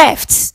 left.